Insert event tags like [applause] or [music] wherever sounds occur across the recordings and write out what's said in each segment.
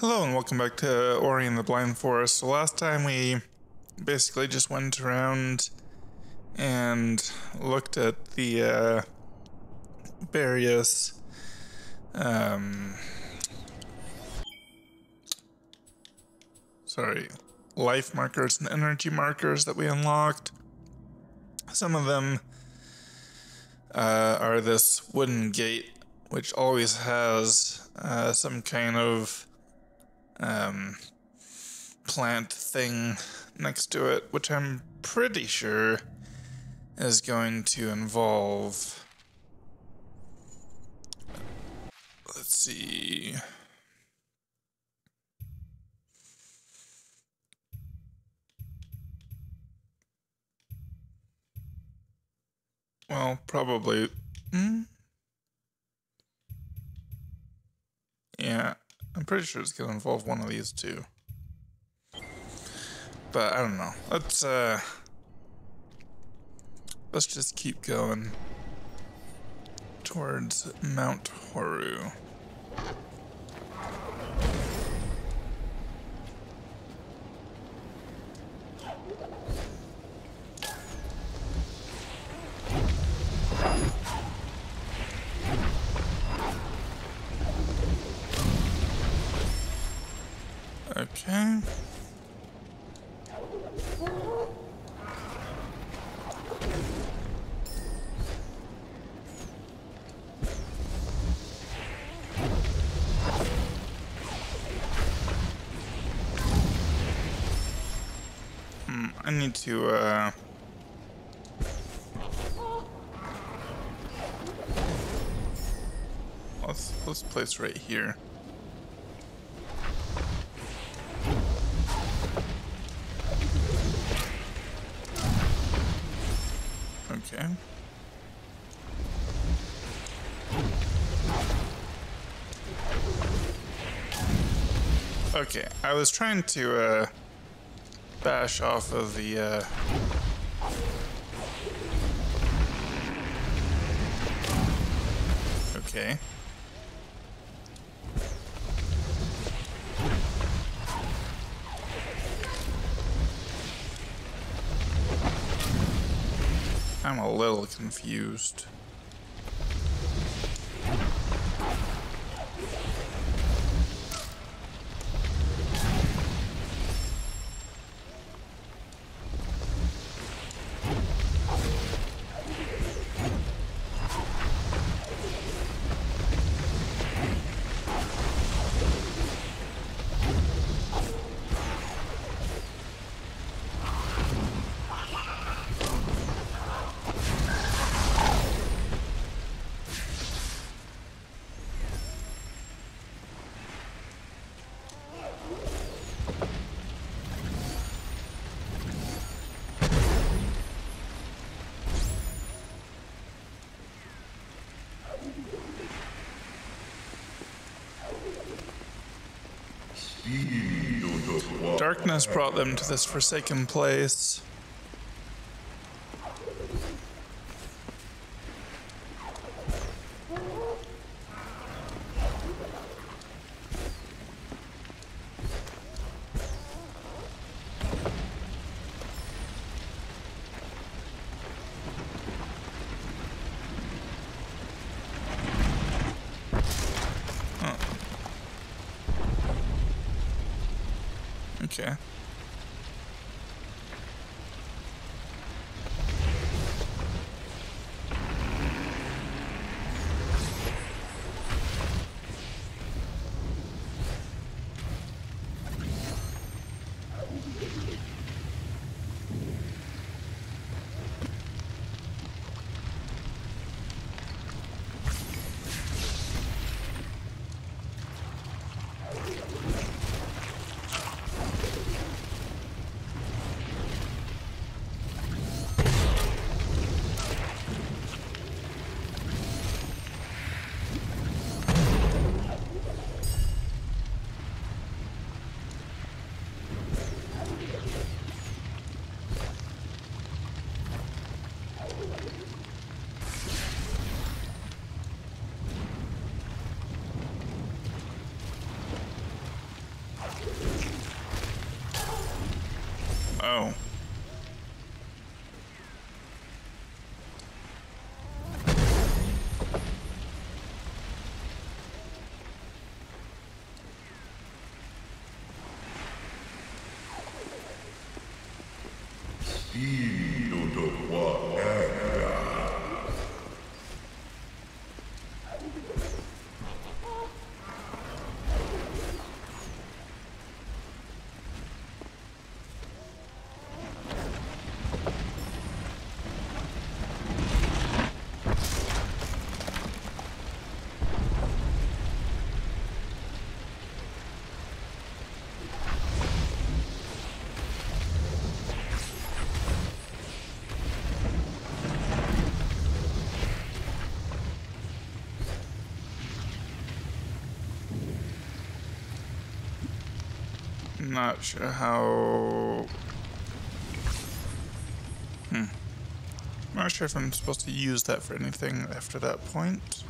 Hello and welcome back to Ori and the Blind Forest. So last time we basically just went around and looked at the uh, various um, sorry life markers and energy markers that we unlocked. Some of them uh, are this wooden gate, which always has uh, some kind of um, plant thing next to it, which I'm pretty sure is going to involve. Let's see. Well, probably. Hmm? Yeah, I'm pretty sure it's gonna involve one of these two. But I don't know. Let's uh let's just keep going towards Mount Horu. Okay. Hmm, I need to, uh... Let's, let's place right here. I was trying to uh, bash off of the. Uh... Okay. I'm a little confused. Darkness brought them to this forsaken place. Not sure how... Hmm. Not sure if I'm supposed to use that for anything after that point.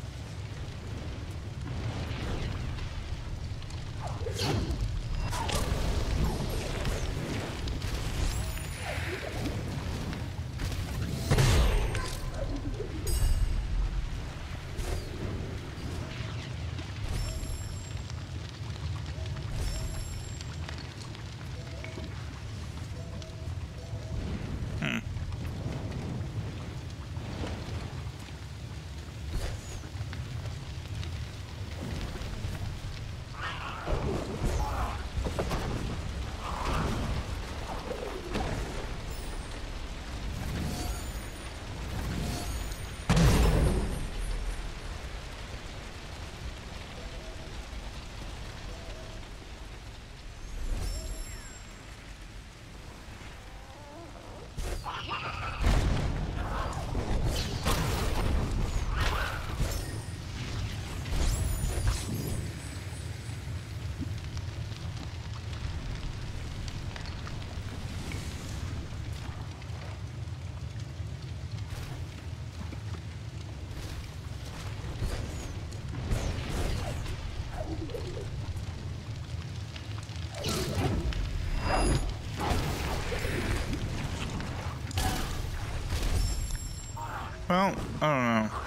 Well, I don't know.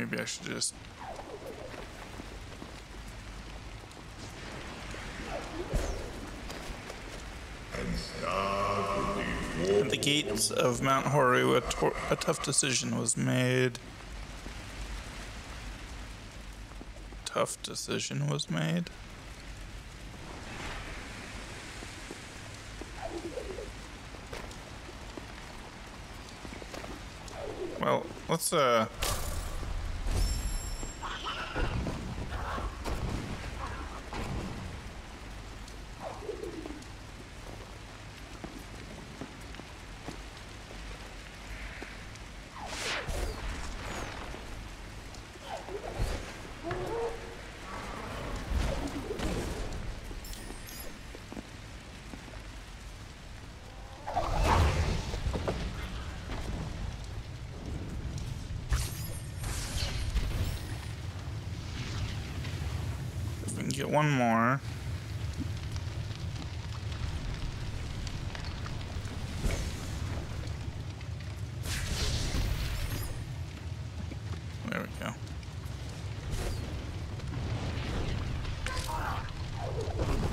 maybe I should just... At the gates of Mount Horu, a, a tough decision was made. Tough decision was made. Well, let's uh one more. There we go.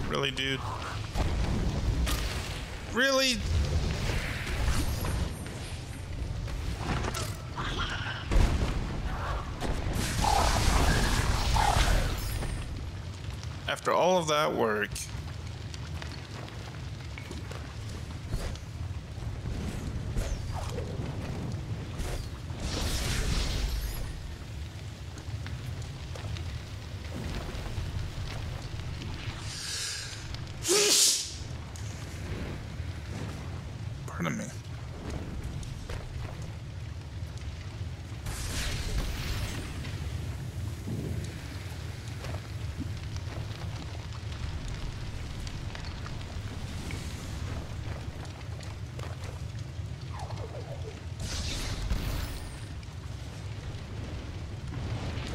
Really, dude? Really? All of that work, Pardon me.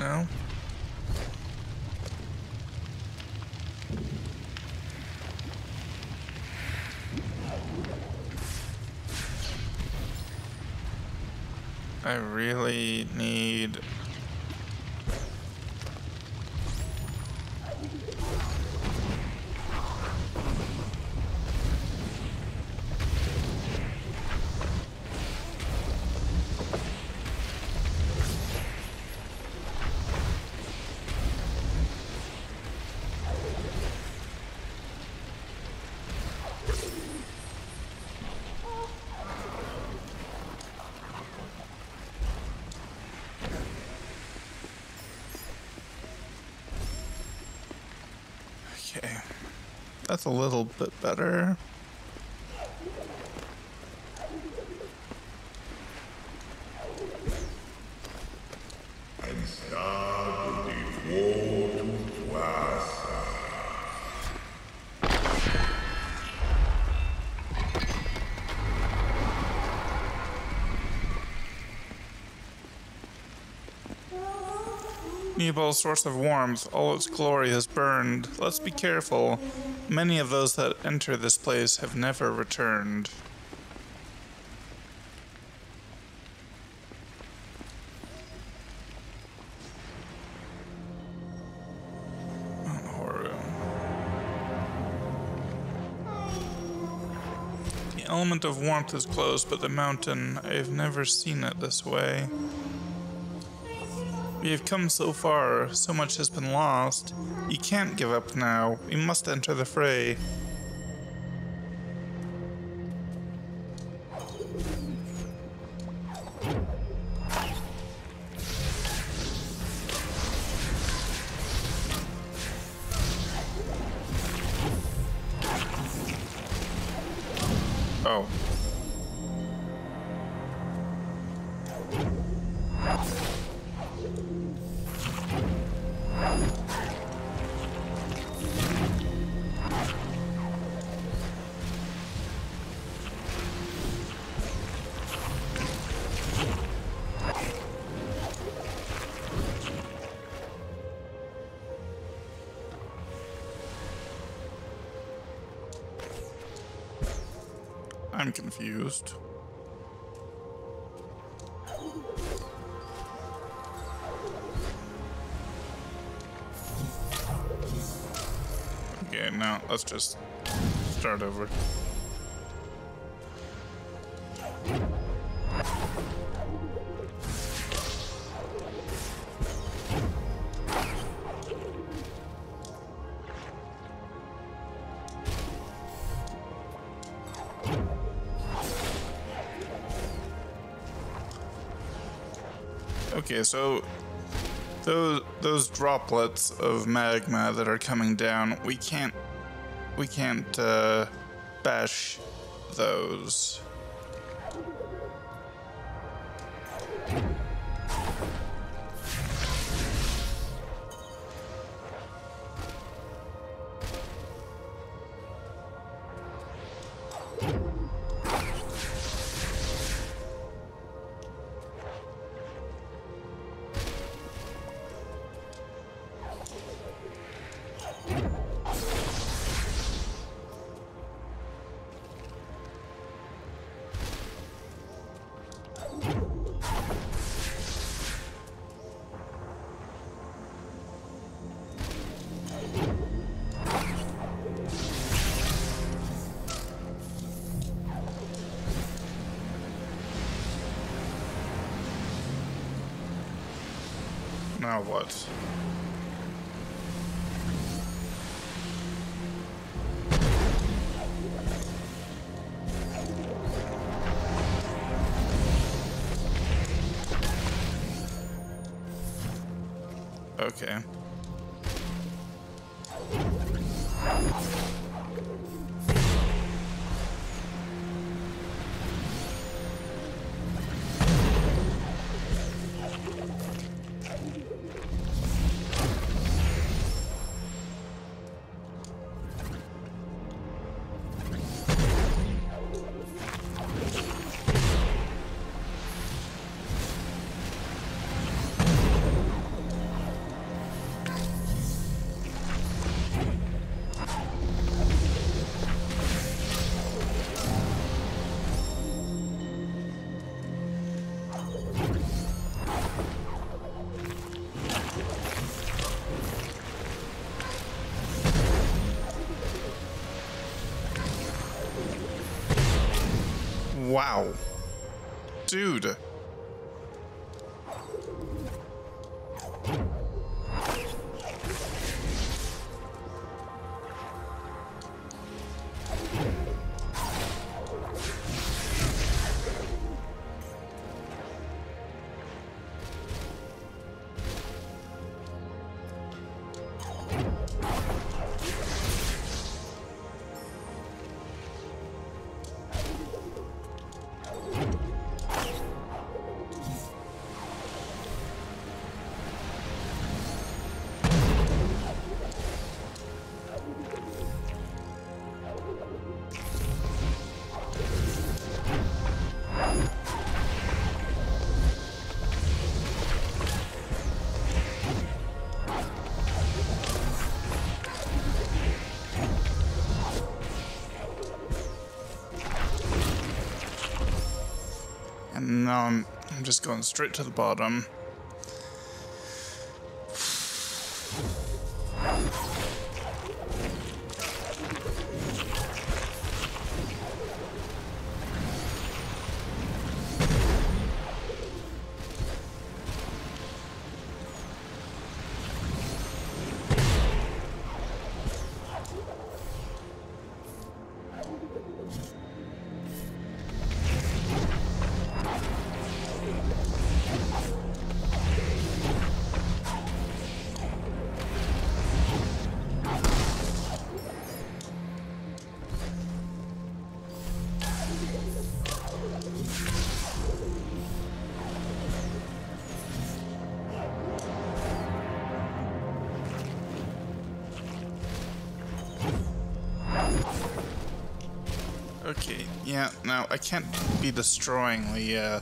No? I really need That's a little bit better. Nibel's source of warmth, all its glory has burned. Let's be careful. Many of those that enter this place have never returned. The element of warmth is close, but the mountain, I have never seen it this way. We have come so far, so much has been lost. You can't give up now. We must enter the fray. Oh. I'm confused. Okay, now let's just start over. So those those droplets of magma that are coming down, we can't we can't uh, bash those. Now what? Okay. Wow. Dude. Just going straight to the bottom. Yeah, no, I can't be destroying the, uh...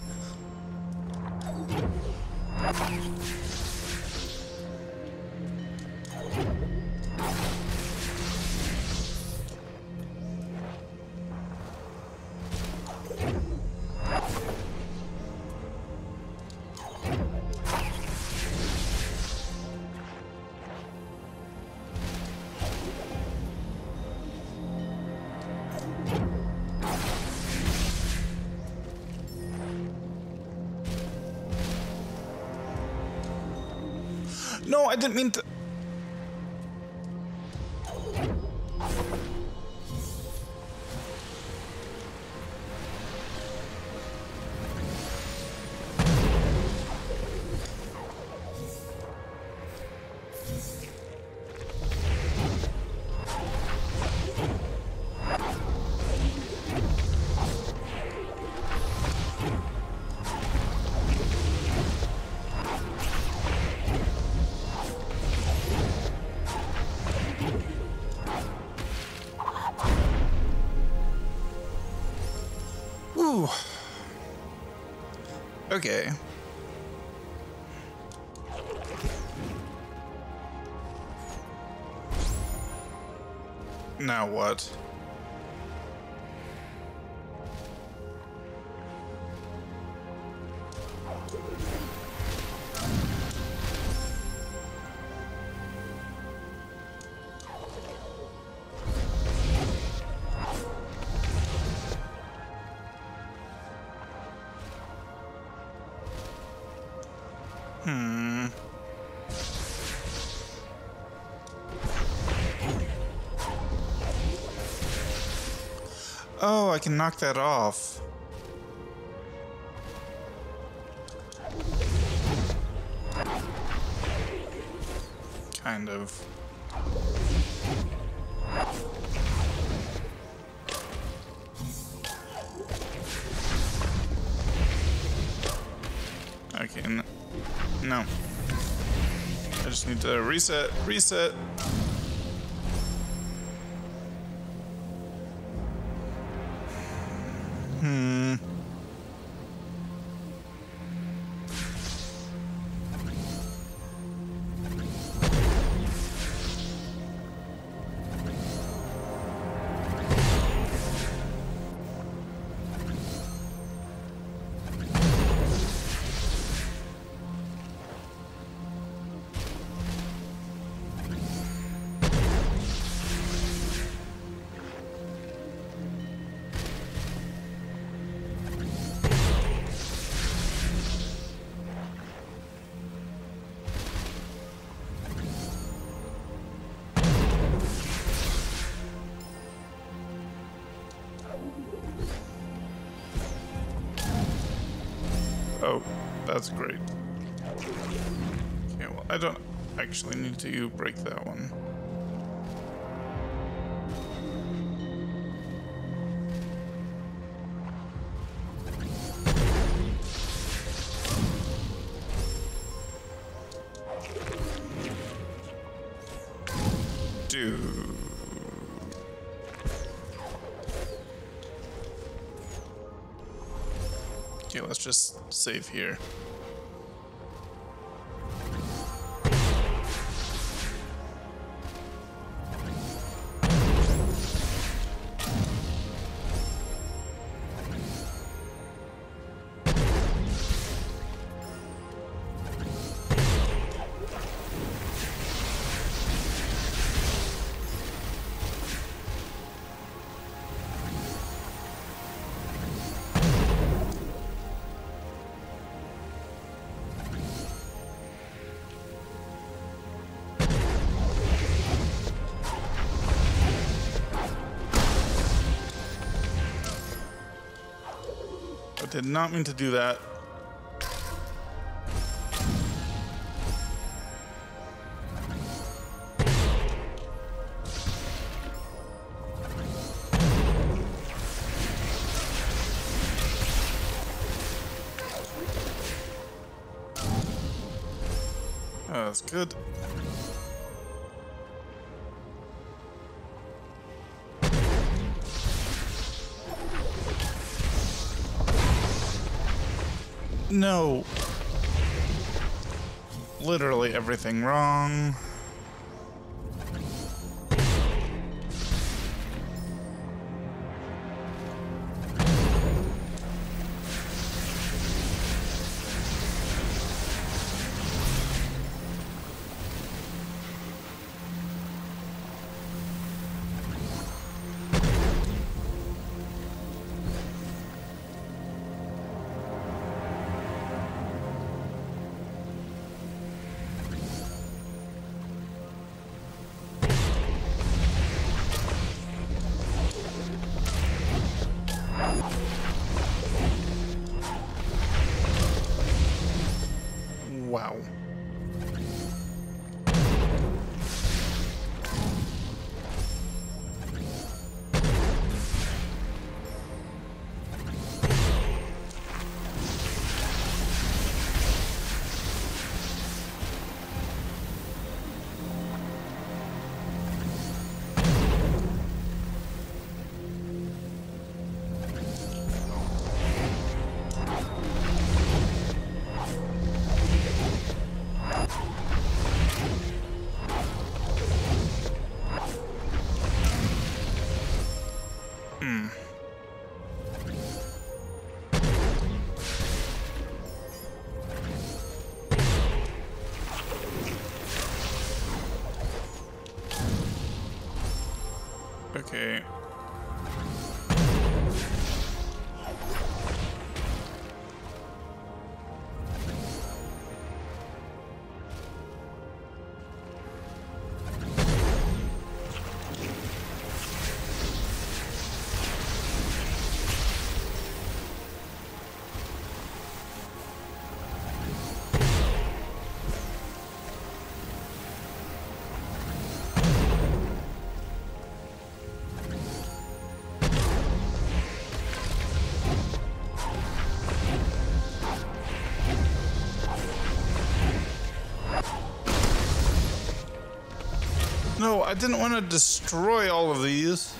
didn't mean to... Okay. Now what? Can knock that off. Kind of. Okay, no. I just need to reset, reset. That's great. Well, I don't actually need to break that one. Just save here. Did not mean to do that. That's good. No. Literally everything wrong. Wow. No, I didn't want to destroy all of these.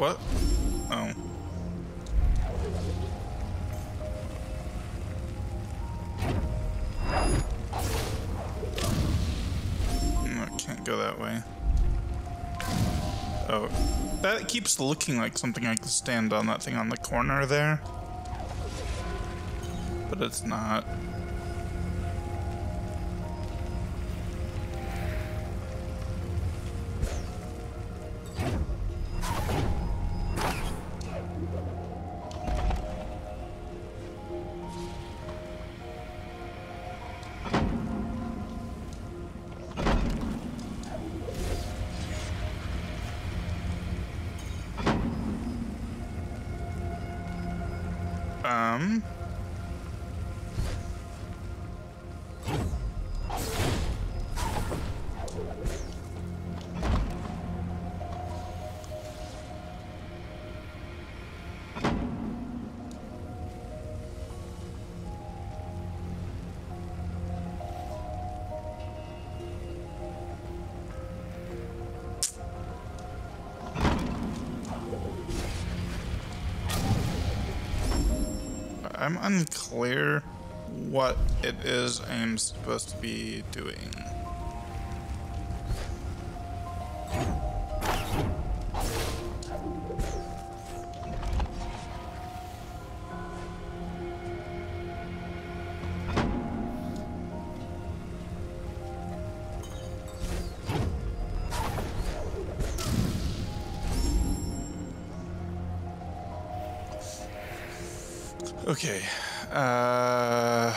What? Oh. No, I can't go that way. Oh, that keeps looking like something I can stand on that thing on the corner there. But it's not. I'm what it is I'm supposed to be doing. Okay. Uh.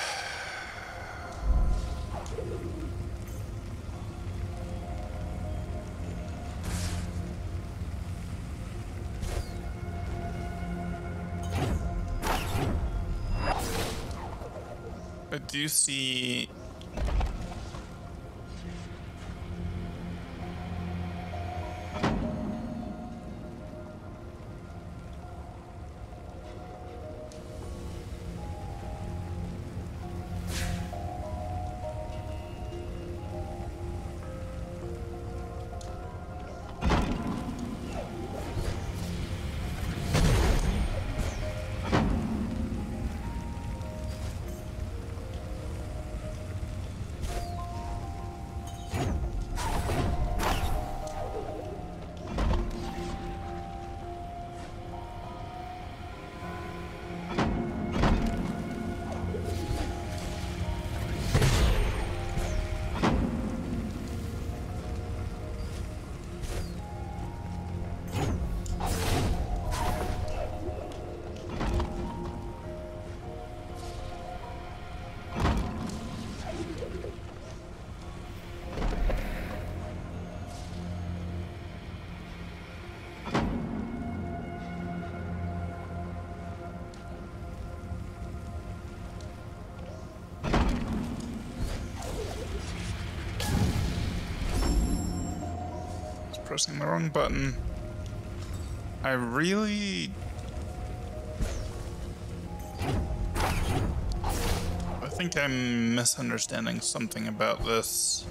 I do you see pressing the wrong button. I really... I think I'm misunderstanding something about this.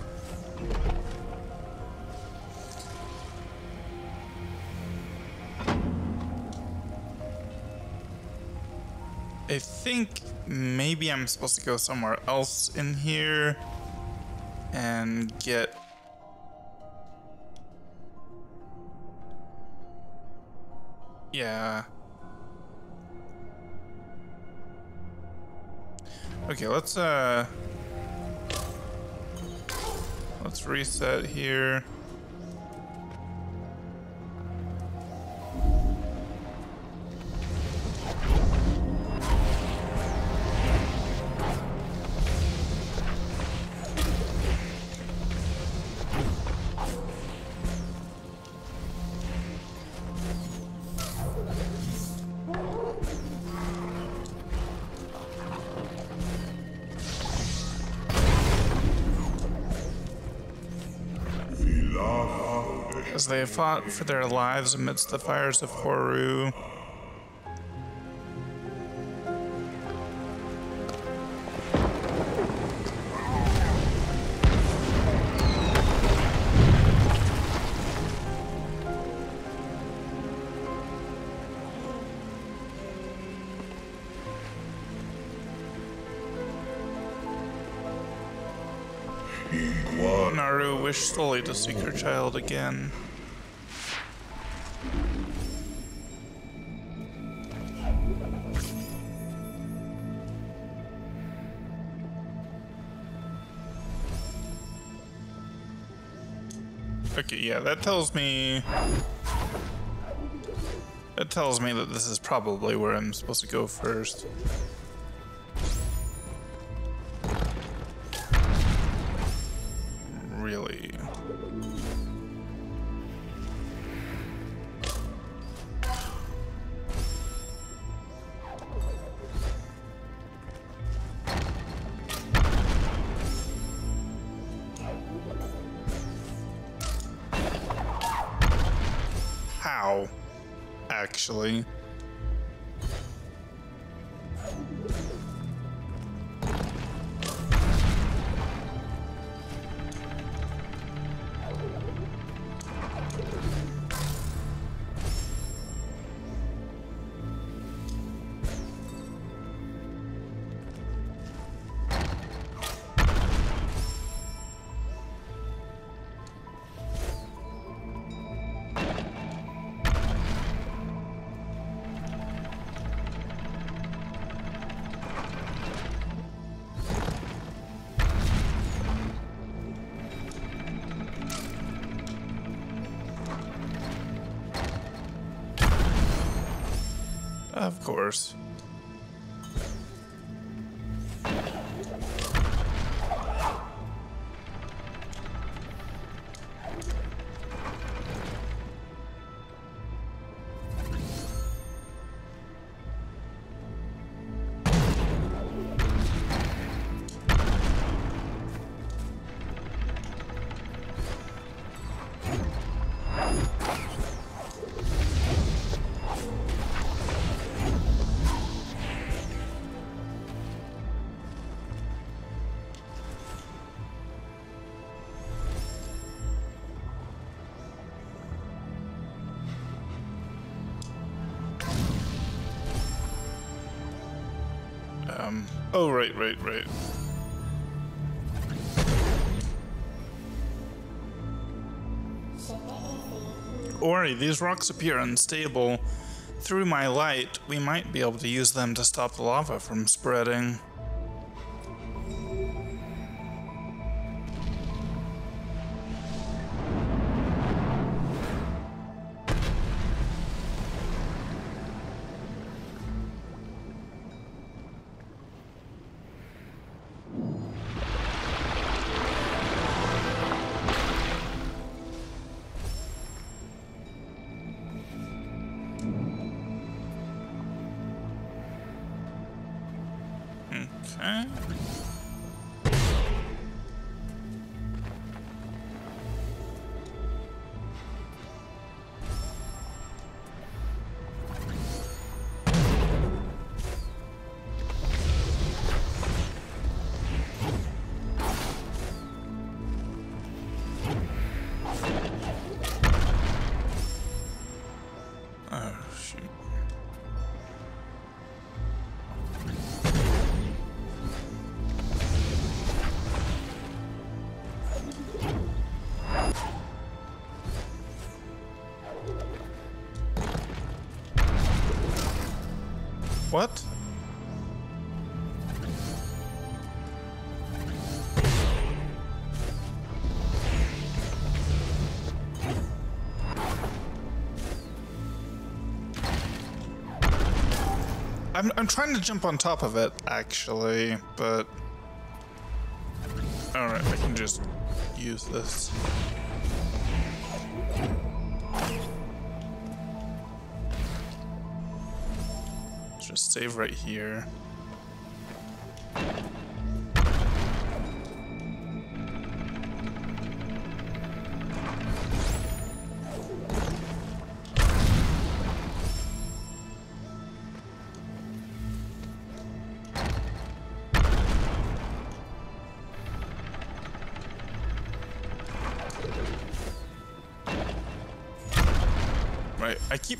I think maybe I'm supposed to go somewhere else in here and get Okay, let's uh let's reset here. As they fought for their lives amidst the fires of Horu, Wished solely to seek her child again. Okay, yeah, that tells me... That tells me that this is probably where I'm supposed to go first. Of course. Oh, right, right, right. Ori, these rocks appear unstable. Through my light, we might be able to use them to stop the lava from spreading. I'm, I'm trying to jump on top of it, actually, but... Alright, I can just use this. Just save right here.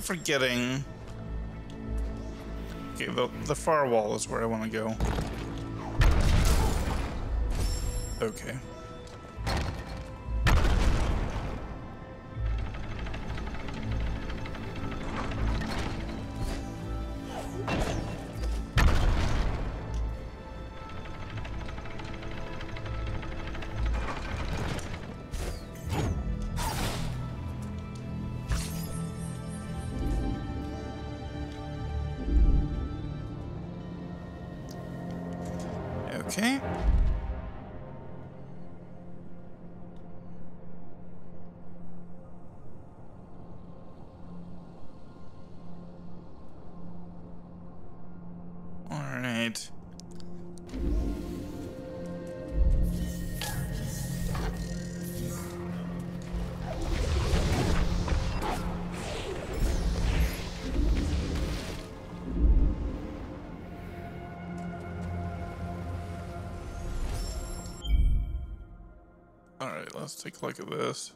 Forgetting. Okay, the, the far wall is where I want to go. Okay. Okay. Let's take a look at this.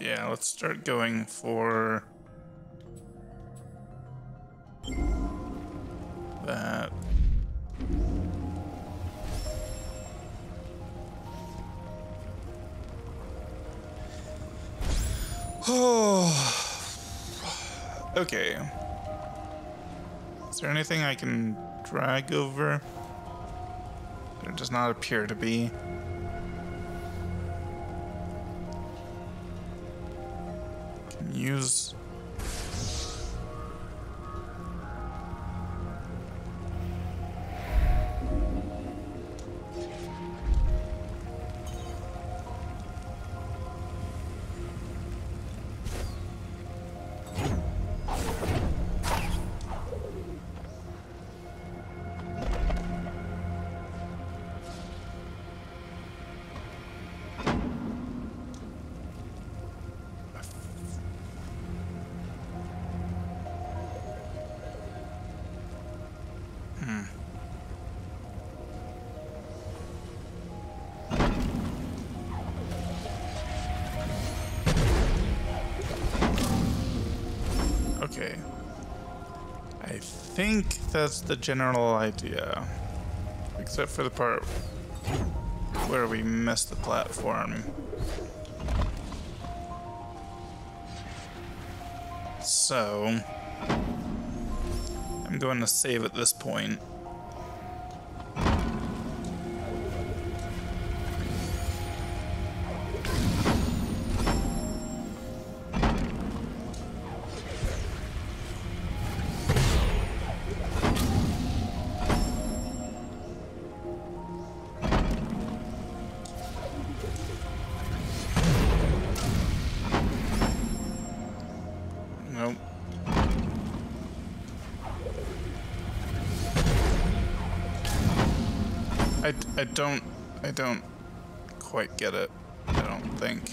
Yeah, let's start going for okay. Is there anything I can drag over? There does not appear to be. Can use. Okay. I think that's the general idea. Except for the part where we missed the platform. So, I'm going to save at this point. I, don't I don't quite get it. I don't think.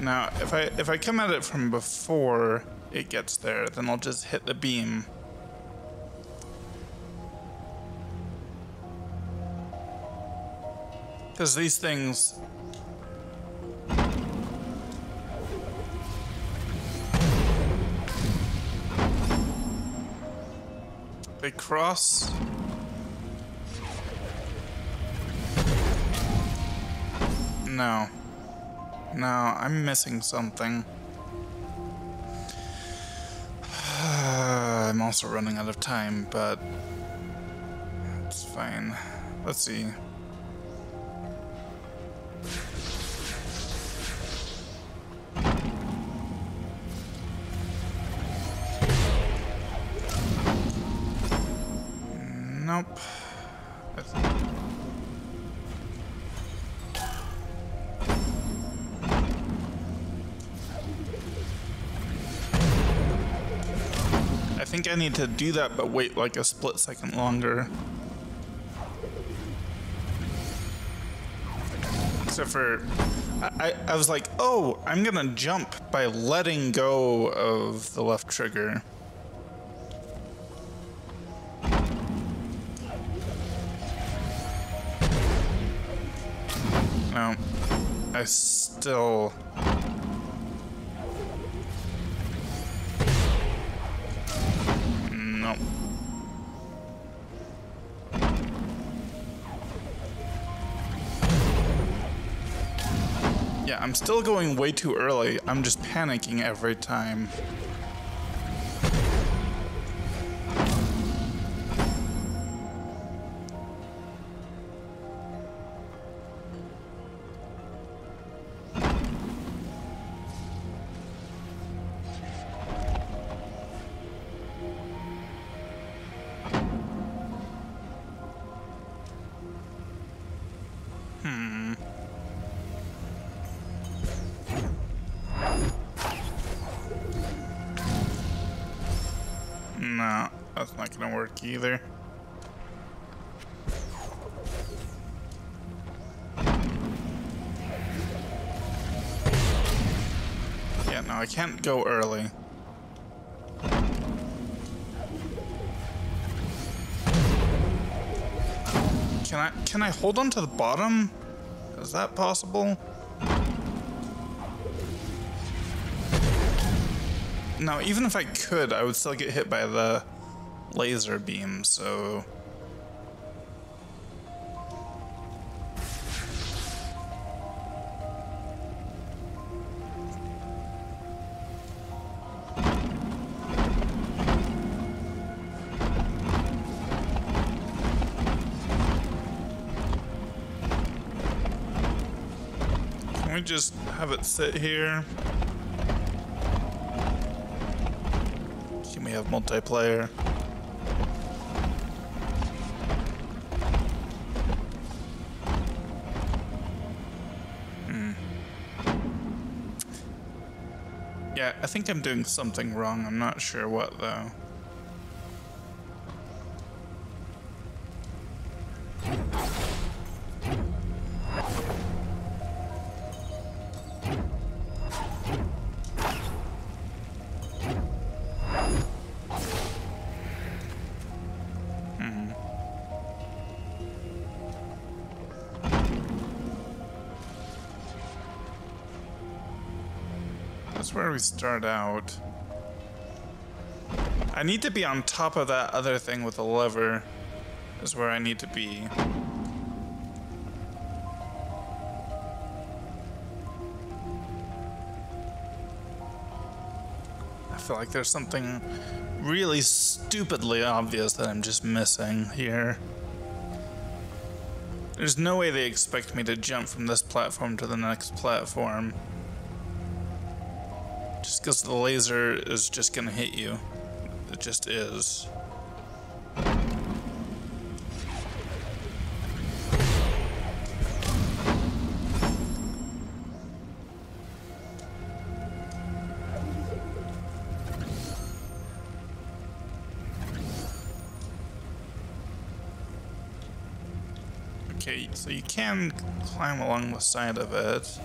Now, if I if I come at it from before it gets there, then I'll just hit the beam. Because these things They cross. No. No, I'm missing something. [sighs] I'm also running out of time, but it's fine. Let's see. I need to do that, but wait like a split second longer. Except for, I, I was like, oh, I'm gonna jump by letting go of the left trigger. No, I still still going way too early. I'm just panicking every time. Gonna work either. Yeah, no, I can't go early. Can I can I hold on to the bottom? Is that possible? No, even if I could, I would still get hit by the laser beam, so... Can we just have it sit here? Can we have multiplayer? I think I'm doing something wrong. I'm not sure what though. That's where we start out. I need to be on top of that other thing with the lever. Is where I need to be. I feel like there's something really stupidly obvious that I'm just missing here. There's no way they expect me to jump from this platform to the next platform. Because the laser is just gonna hit you. It just is. Okay, so you can climb along the side of it.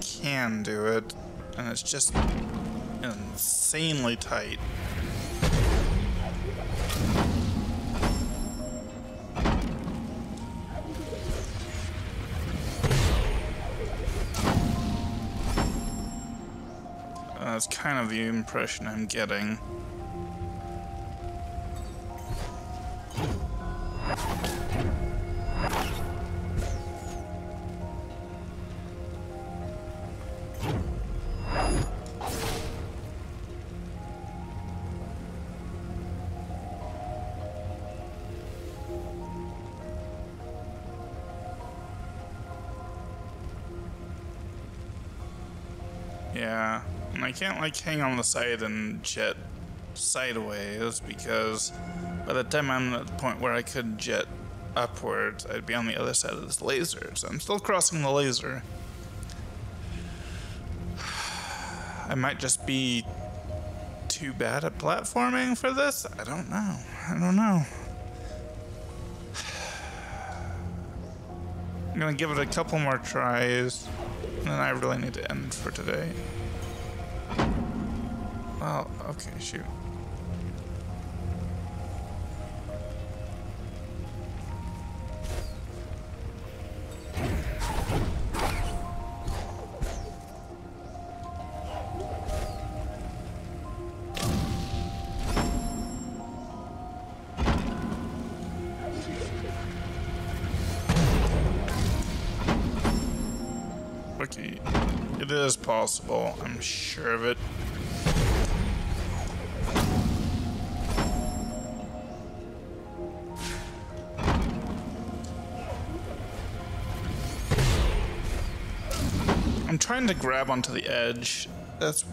Can do it, and it's just insanely tight. That's kind of the impression I'm getting. Can't like hang on the side and jet sideways because by the time I'm at the point where I could jet upwards, I'd be on the other side of this laser. So I'm still crossing the laser. [sighs] I might just be too bad at platforming for this? I don't know. I don't know. [sighs] I'm gonna give it a couple more tries, and then I really need to end for today. Well, okay, shoot. It is possible. I'm sure of it. Trying to grab onto the edge. That's.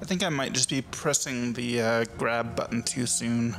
I think I might just be pressing the uh, grab button too soon.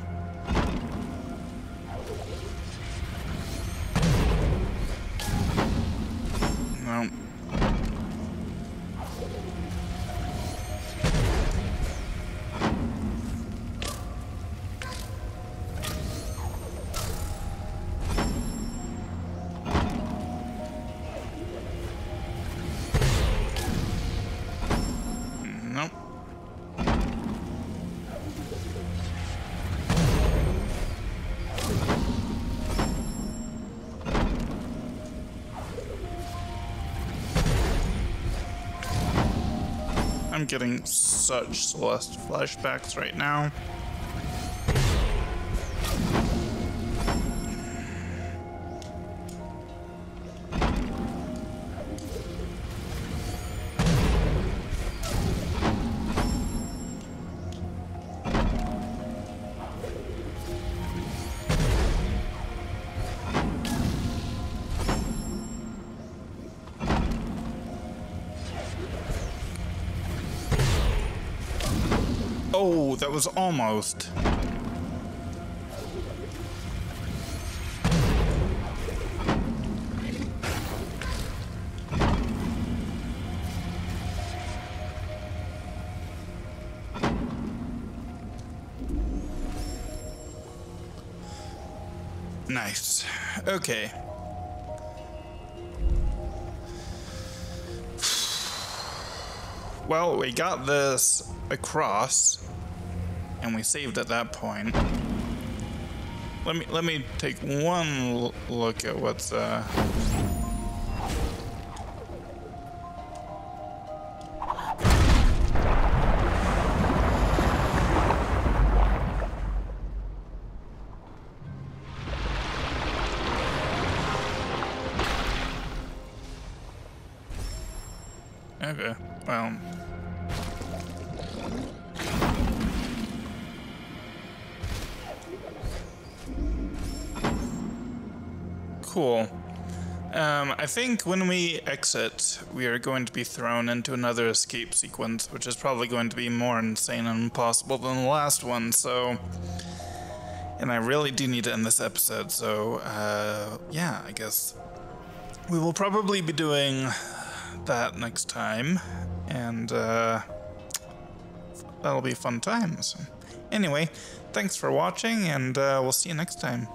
I'm getting such Celeste flashbacks right now. Oh, that was almost. Nice. Okay. Well, we got this across, and we saved at that point. Let me let me take one look at what's uh. Okay, well. I think when we exit, we are going to be thrown into another escape sequence, which is probably going to be more insane and impossible than the last one, so. And I really do need to end this episode, so, uh, yeah, I guess. We will probably be doing that next time, and, uh, that'll be fun times. Anyway, thanks for watching, and, uh, we'll see you next time.